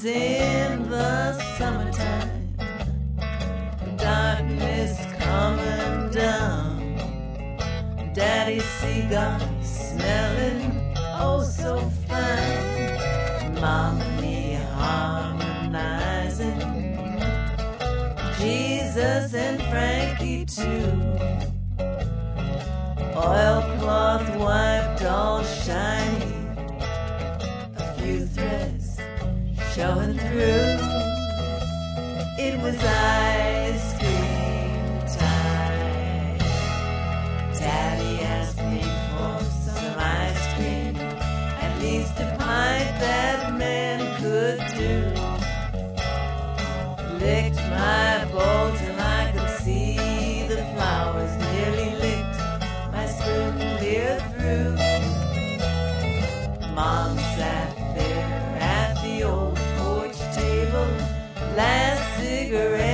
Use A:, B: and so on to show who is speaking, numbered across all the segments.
A: dishes in the summertime. Darkness coming down. Daddy cigar smelling oh so fine. Mommy harmonizing. Jesus and Frankie too. Oilcloth showing through. It was ice cream time. Daddy asked me for some ice cream. At least a pint that man could do. Licked my bowl till I could see the flowers. Nearly licked my spoon clear through. Mom sat there at the old last cigarette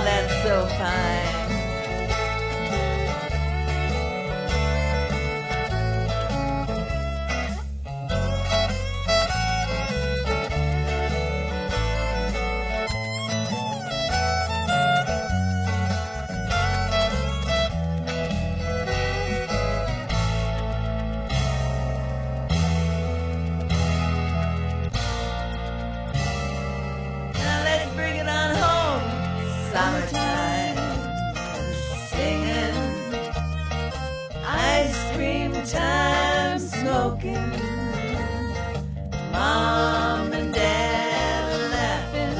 A: Oh, that's so fine. smoking. Mom and Dad are laughing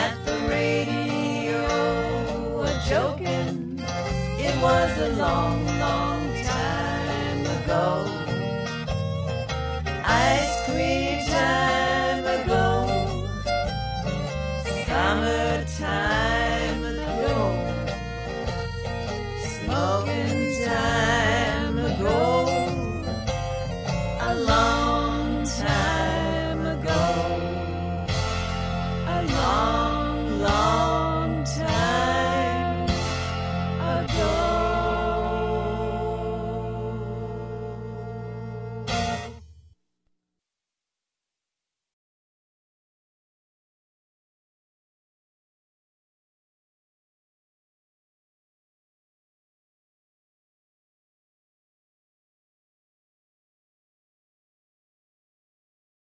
A: at the radio, a joking. It was a long, long time ago. Ice cream time ago. Summertime.